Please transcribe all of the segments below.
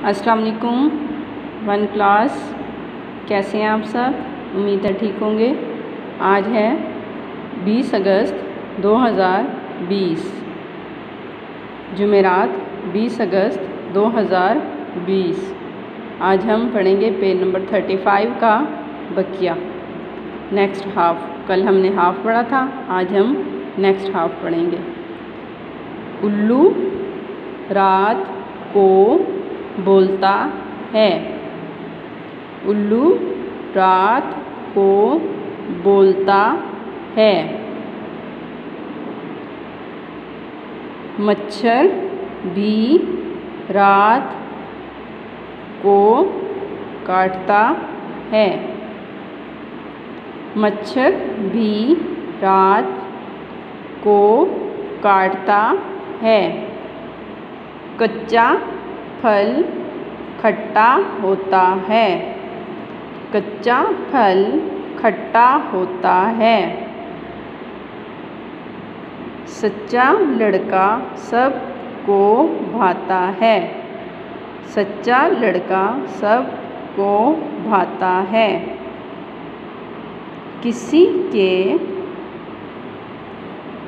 अस्सलाम वालेकुम one class, कैसे हैं आप सब? उम्मीद है ठीक होंगे। आज है 20 अगस्त 2020 जुमेरात 20 अगस्त 2020 आज हम पढ़ेंगे पेज नंबर 35 का बकिया। नेक्स्ट हाफ़, कल हमने हाफ़ पढ़ा था, आज हम नेक्स्ट हाफ़ पढ़ेंगे। उल्लू, रात को बोलता है। उल्लू रात को बोलता है। मच्छर भी रात को काटता है। मच्छर भी रात को काटता है। कच्चा फल खट्टा होता है। कच्चा फल खट्टा होता है। सच्चा लड़का सबको भाता है। सच्चा लड़का सबको भाता है। किसी के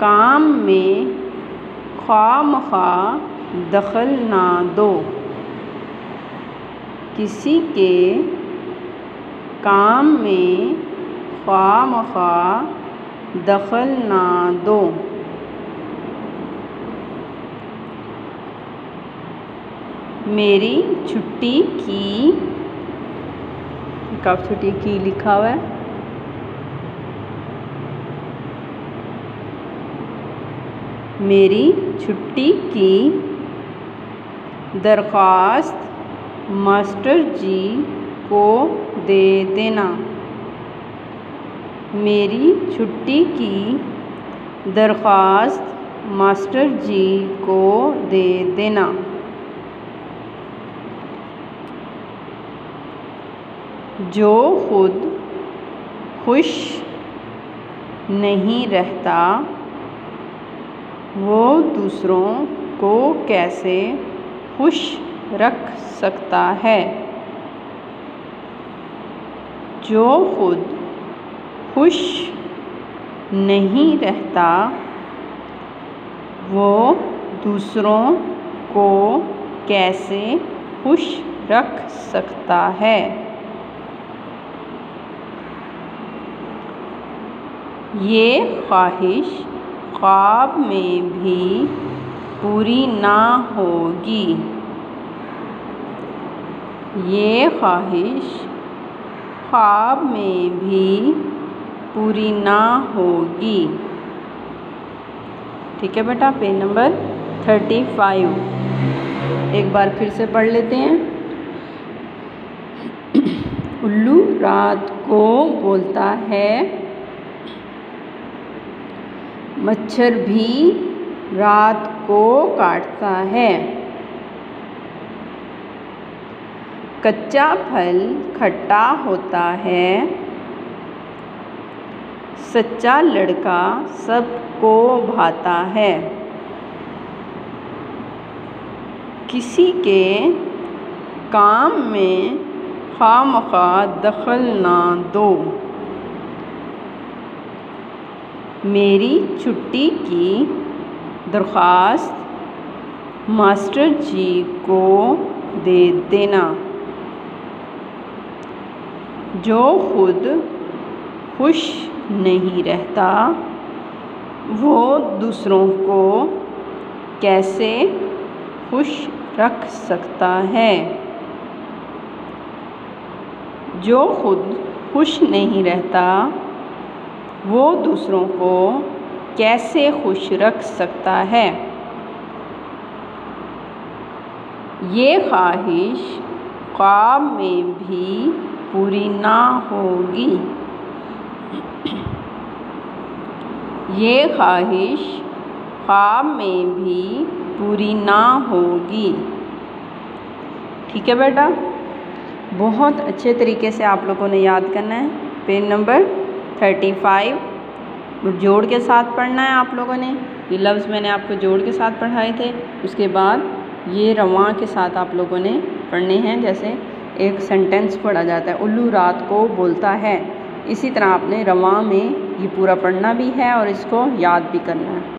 काम में खाम खा दखल ना दो। किसी के काम में ख्वाम खा दखल ना दो। मेरी छुट्टी की कब छुट्टी की लिखा हुआ है। मेरी छुट्टी की दरख्वास्त मास्टर जी को दे देना। मेरी छुट्टी की दरख्वास्त मास्टर जी को दे देना। जो खुद खुश नहीं रहता, वो दूसरों को कैसे खुश रख सकता है। जो खुद खुश नहीं रहता, वो दूसरों को कैसे खुश रख सकता है? ये ख्वाहिश ख्वाब में भी पूरी ना होगी। ये ख्वाहिश ख्वाब में भी पूरी ना होगी। ठीक है बेटा पेज नंबर थर्टी फाइव एक बार फिर से पढ़ लेते हैं। उल्लू रात को बोलता है, मच्छर भी रात को काटता है। कच्चा फल खट्टा होता है। सच्चा लड़का सबको भाता है। किसी के काम में खाम खा दखल ना दो। मेरी छुट्टी की दरख्वास्त मास्टर जी को दे देना। जो खुद खुश नहीं रहता, वो दूसरों को कैसे खुश रख सकता है? जो खुद खुश नहीं रहता, वो दूसरों को कैसे खुश रख सकता है? ये ख्वाहिश ख्वाब में भी पूरी ना होगी। ये ख्वाहिश ख्वाब में भी पूरी ना होगी। ठीक है बेटा? बहुत अच्छे तरीके से आप लोगों ने याद करना है। Page number thirty five. जोड़ के साथ पढ़ना है आप लोगों ने। ये लफ्ज़ मैंने आपको जोड़ के साथ पढ़ाए थे। उसके बाद ये रवा के साथ आप लोगों ने पढ़ने हैं। जैसे एक सेंटेंस पढ़ा जाता है, उल्लू रात को बोलता है। इसी तरह आपने रवा में ये पूरा पढ़ना भी है और इसको याद भी करना है।